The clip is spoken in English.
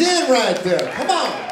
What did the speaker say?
in right there. Come on.